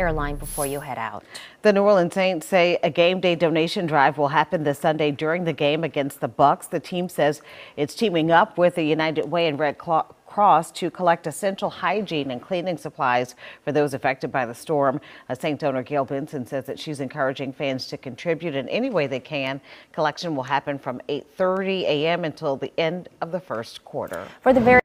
airline before you head out. The New Orleans Saints say a game day donation drive will happen this Sunday during the game against the Bucs. The team says it's teaming up with the United Way and Red Cross to collect essential hygiene and cleaning supplies for those affected by the storm. A Saints donor, Gail Benson says that she's encouraging fans to contribute in any way they can. Collection will happen from 8:30 a.m. until the end of the first quarter. For the very